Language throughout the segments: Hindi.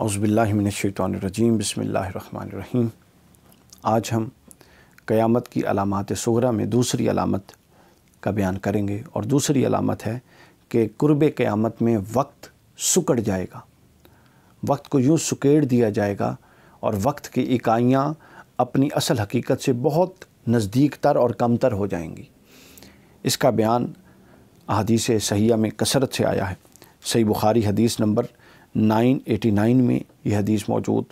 अज़बिल्लिनशैतरजीम बसमीम आज हम क़यामत की अलामत सगरा में दूसरी अलामत का बयान करेंगे और दूसरी अलामत है कि कुर्ब क़यामत में वक्त सुकड़ जाएगा। वक्त को यूँ सुकेड़ दिया जाएगा और वक्त की इकाइयाँ अपनी असल हकीकत से बहुत नज़दीक तर और कमतर हो जाएँगी। इसका बयान अदीस सहिया में कसरत से आया है। सही बुखारी हदीस नंबर 989 में यह हदीस मौजूद।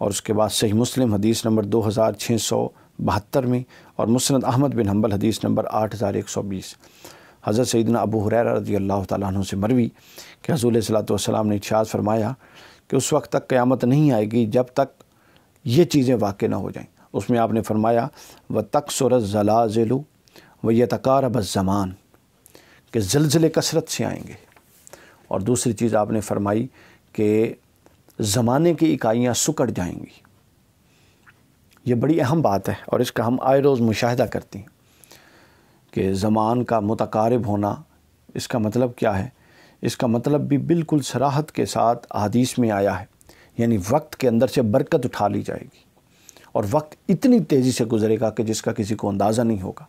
और उसके बाद सही मुस्लिम हदीस नंबर दो हज़ार छः सौ बहत्तर में और मुसनद अहमद बिन हम्बल हदीस नंबर आठ हज़ार एक सौ बीस। हज़रत सईदना अबू हुरैर रज़ी अल्लाह तु से मरवी कि हजूल सलाम ने इच्छाद फरमाया कि उस वक्त तक क़्यामत नहीं आएगी जब तक ये चीज़ें वाक़ ना हो जाएँ। उसमें आपने फरमाया व तक सुरत जलाज़लू व यतकार ज़मान के जलज़ले कसरत से आएँगे। और दूसरी चीज़ आपने फरमाई कि ज़माने की इकाइयाँ सुकड़ जाएँगी। ये बड़ी अहम बात है और इसका हम आए रोज़ मुशाह करते हैं कि ज़मान का मतकारब होना इसका मतलब क्या है? इसका मतलब भी बिल्कुल सराहत के साथ आदीस में आया है, यानी वक्त के अंदर से बरकत उठा ली जाएगी और वक्त इतनी तेज़ी से गुजरेगा कि जिसका किसी को अंदाज़ा नहीं होगा।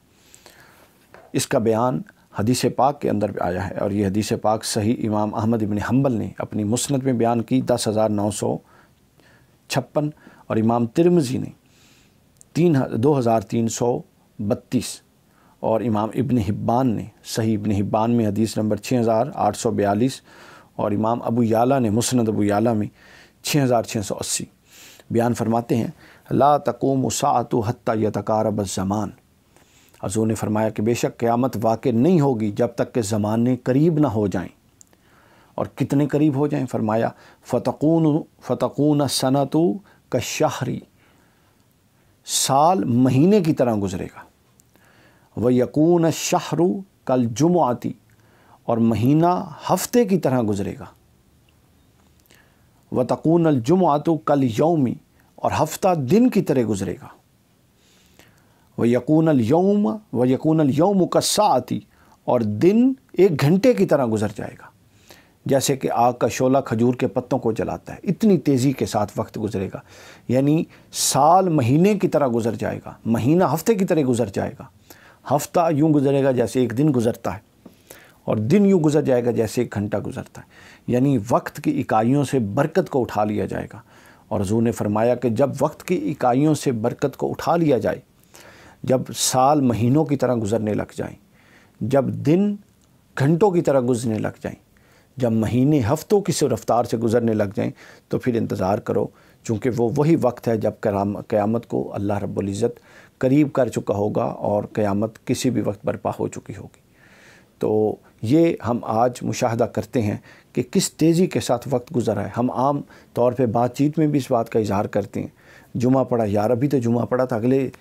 इसका बयान हदीस पाक के अंदर आया है और ये हदीस पाक सही इमाम अहमद इबन हम्बल ने अपनी मुस्नद में बयान की, दस हज़ार नौ सौ छप्पन और इमाम तिरमजी ने तीन दो हज़ार तीन सौ बत्तीस और इमाम इबन हिब्बान ने, सही इबन हिब्बान में हदीस नंबर छः हज़ार आठ सौ बयालीस और इमाम अबू याला ने मुसनद अबू याला में छः हज़ार छः सौ अस्सी। बयान फरमाते हैं, ला तकूम सात हत्ता यतकारब ज़मान। हजू ने फरमाया कि बेशक क़्यामत वाक़ नहीं होगी जब तक के ज़माने करीब ना हो जाएँ। और कितने करीब हो जाएँ? फरमाया, फ़तकून फ़तकून सनतु का शहरी। साल महीने की तरह गुजरेगा। व यकून शहरु कल जुमाती और महीना हफ़्ते की तरह गुजरेगा। व तकून जुमातु कल यौमी। और हफ़्ता दिन की तरह गुजरेगा। व यकून यौम व यकून यौम का और दिन एक घंटे की तरह गुजर जाएगा। जैसे कि आग का शोला खजूर के पत्तों को जलाता है, इतनी तेज़ी के साथ वक्त गुजरेगा। यानी साल महीने की तरह गुजर जाएगा, महीना हफ़्ते की तरह गुजर जाएगा। हफ़्ता यूँ गुजरेगा जैसे एक दिन गुजरता है, और दिन यूँ गुजर जाएगा जैसे एक घंटा गुजरता है। यानी वक्त की इकाइयों से बरकत को उठा लिया जाएगा। और जू ने फरमाया कि जब वक्त की इकाइयों से बरकत को उठा लिया जाए जब साल महीनों की तरह गुजरने लग जाएँ, जब दिन घंटों की तरह गुजरने लग जाएँ, जब महीने हफ्तों की रफ्तार से गुजरने लग जाएँ तो फिर इंतज़ार करो, चूँकि वो वही वक्त है जब कराम, क़्यामत को अल्लाह रब्ज़त करीब कर चुका होगा और क़यामत किसी भी वक्त बर्पा हो चुकी होगी। तो ये हम आज मुशाहदा करते हैं कि किस तेज़ी के साथ वक्त गुजरा है। हम आम तौर पे बातचीत में भी इस बात का इजहार करते हैं। जुमा पड़ा, यार अभी तो जुमा पड़ा था, अगले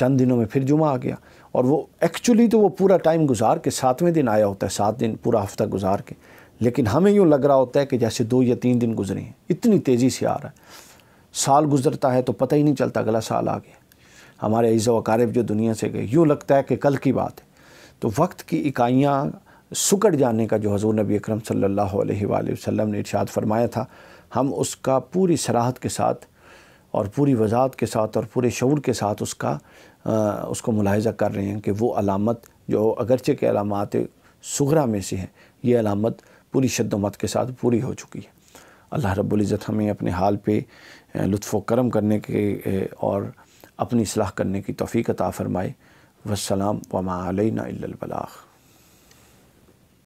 चंद दिनों में फिर जुमा आ गया। और वो एक्चुअली तो वो पूरा टाइम गुजार के सातवें दिन आया होता है, सात दिन, पूरा हफ़्ता गुजार के। लेकिन हमें यूँ लग रहा होता है कि जैसे दो या तीन दिन गुजरे हैं। इतनी तेज़ी से आ रहा है। साल गुजरता है तो पता ही नहीं चलता अगला साल आ गया। हमारे ईज़ वकारब जो दुनिया से गए, यूँ लगता है कि कल की बात है। तो वक्त की इकाइयाँ सुकड़ जाने का जो हजूर नबी अक्रम अलैहि वसल्लम ने इरशाद फरमाया था, हम उसका पूरी सराहत के साथ और पूरी वजात के साथ और पूरे शूर के साथ उसका आ, उसको मुलाहजा कर रहे हैं कि वो अलामत जो अगरचे के अलामत सगरा में से है ये अलामत पूरी शद्दमत के साथ पूरी हो चुकी है। अल्लाह रब्ज़त हमें अपने हाल पे लुत्फ़ करम करने के और अपनी असलाह करने की तोफ़ी अता फ़रमाए। वसलाम वमा अलैना